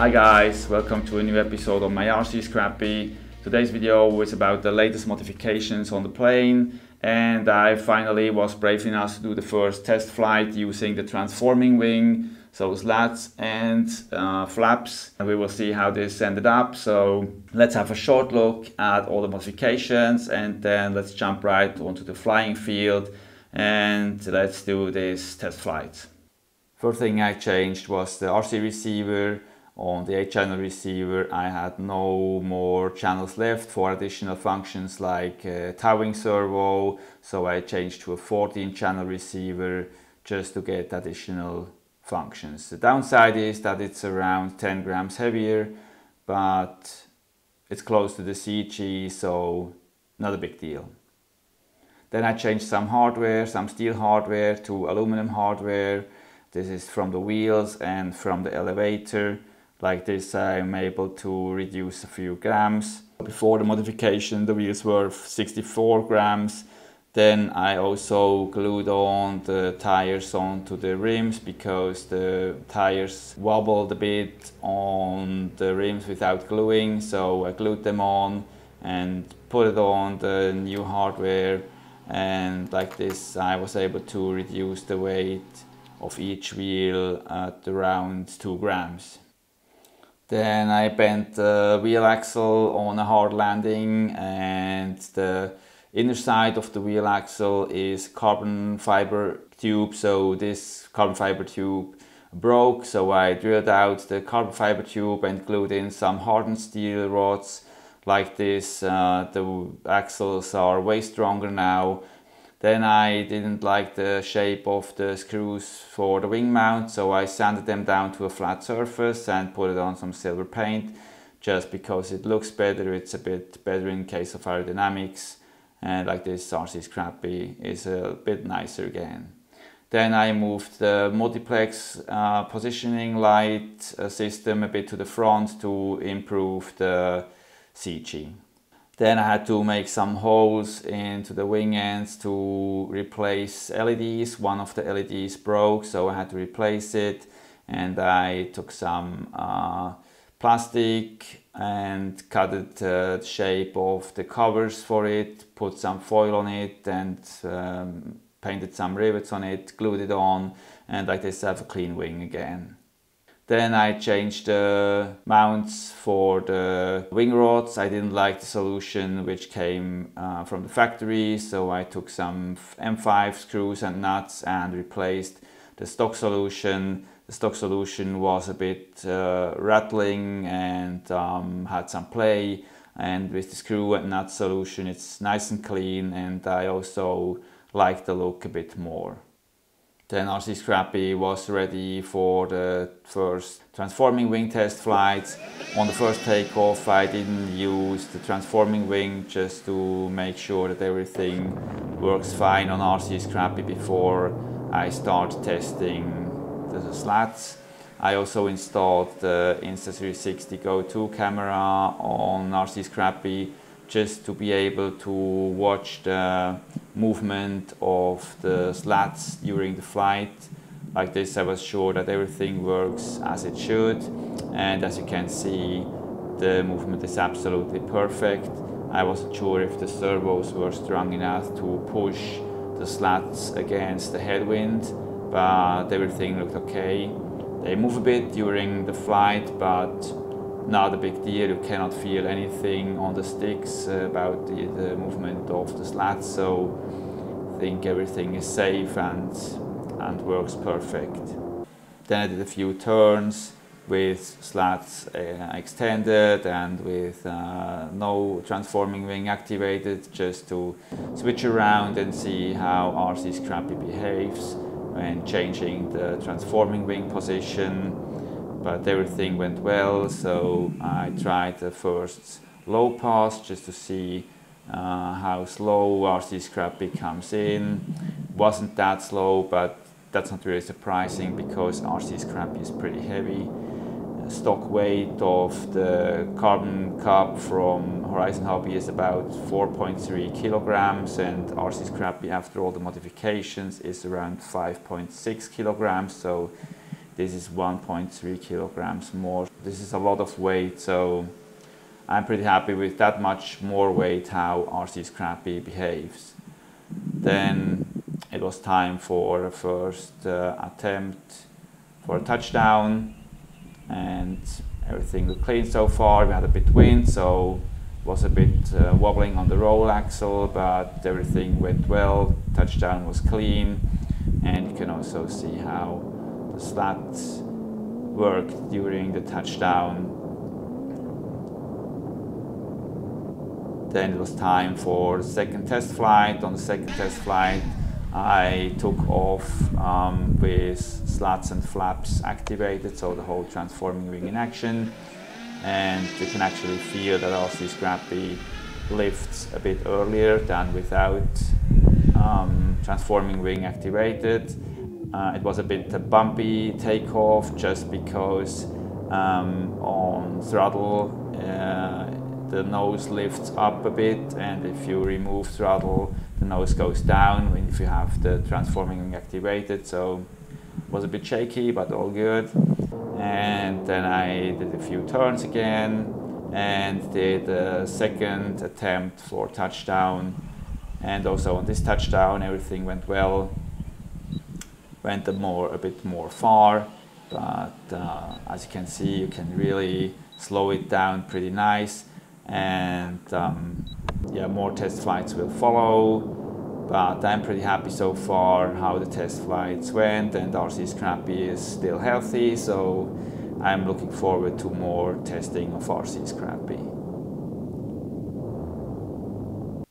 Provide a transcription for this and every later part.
Hi guys, welcome to a new episode of my RC Scrappy. Today's video is about the latest modifications on the plane and I finally was brave enough to do the first test flight using the transforming wing, so slats and uh, flaps. And we will see how this ended up. So let's have a short look at all the modifications and then let's jump right onto the flying field and let's do this test flight. First thing I changed was the RC receiver. On the 8 channel receiver I had no more channels left for additional functions like uh, towing servo so I changed to a 14 channel receiver just to get additional functions. The downside is that it's around 10 grams heavier but it's close to the CG so not a big deal. Then I changed some hardware, some steel hardware to aluminum hardware. This is from the wheels and from the elevator. Like this I'm able to reduce a few grams. Before the modification the wheels were 64 grams. Then I also glued on the tires onto the rims because the tires wobbled a bit on the rims without gluing. So I glued them on and put it on the new hardware and like this I was able to reduce the weight of each wheel at around 2 grams. Then I bent the wheel axle on a hard landing and the inner side of the wheel axle is carbon fiber tube so this carbon fiber tube broke so I drilled out the carbon fiber tube and glued in some hardened steel rods like this. Uh, the axles are way stronger now. Then I didn't like the shape of the screws for the wing mount, so I sanded them down to a flat surface and put it on some silver paint just because it looks better, it's a bit better in case of aerodynamics and like this RC Scrappy is a bit nicer again. Then I moved the multiplex uh, positioning light uh, system a bit to the front to improve the CG. Then I had to make some holes into the wing ends to replace LEDs. One of the LEDs broke, so I had to replace it. And I took some uh, plastic and cut it uh, the shape of the covers for it, put some foil on it and um, painted some rivets on it, glued it on, and like this I have a clean wing again. Then I changed the mounts for the wing rods. I didn't like the solution which came uh, from the factory, so I took some M5 screws and nuts and replaced the stock solution. The stock solution was a bit uh, rattling and um, had some play and with the screw and nut solution it's nice and clean and I also like the look a bit more. Then RC Scrappy was ready for the first transforming wing test flights. On the first takeoff I didn't use the transforming wing just to make sure that everything works fine on RC Scrappy before I start testing the slats. I also installed the Insta360 Go 2 camera on RC Scrappy just to be able to watch the movement of the slats during the flight. Like this I was sure that everything works as it should and as you can see the movement is absolutely perfect. I wasn't sure if the servos were strong enough to push the slats against the headwind but everything looked okay. They move a bit during the flight but not a big deal. You cannot feel anything on the sticks uh, about the, the, movement of the slats. So I think everything is safe and, and works perfect. Then I did a few turns with slats uh, extended and with uh, no transforming wing activated just to switch around and see how RC Scrappy behaves when changing the transforming wing position but everything went well. So I tried the first low pass just to see uh, how slow RC Scrappy comes in. Wasn't that slow, but that's not really surprising because RC Scrappy is pretty heavy. Stock weight of the Carbon Cub from Horizon Hobby is about 4.3 kilograms and RC Scrappy after all the modifications is around 5.6 kilograms so this is 1.3 kilograms more. this is a lot of weight, so I'm pretty happy with that much more weight how RC Scrappy behaves. Then it was time for a first uh, attempt for a touchdown and everything looked clean so far. We had a bit wind, so was a bit uh, wobbling on the roll axle, but everything went well. Touchdown was clean, and you can also see how the slats worked during the touchdown Then it was time for the second test flight. On the second test flight, I took off um, with slats and flaps activated, so the whole transforming wing in action. And you can actually feel that RC Scrappy lifts a bit earlier than without um, transforming wing activated. Uh, it was a bit a bumpy takeoff just because um, on throttle uh, the nose lifts up a bit and if you remove throttle the nose goes down if you have the transforming activated. So it was a bit shaky but all good. And then I did a few turns again and did a second attempt for touchdown. And also on this touchdown everything went well went a more a bit more far but uh, as you can see you can really slow it down pretty nice and um, yeah, more test flights will follow. But I'm pretty happy so far how the test flights went, and RC Scrappy is still healthy, so I'm looking forward to more testing of RC Scrappy.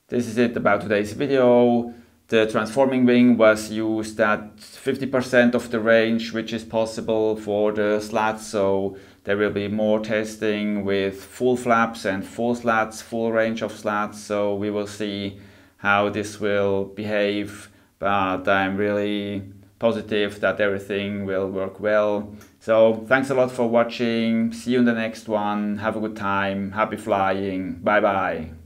This is it about today's video. The transforming wing was used at 50% of the range which is possible for the slats. So there will be more testing with full flaps and full slats, full range of slats. So we will see how this will behave but I'm really positive that everything will work well. So thanks a lot for watching, see you in the next one, have a good time, happy flying, bye bye.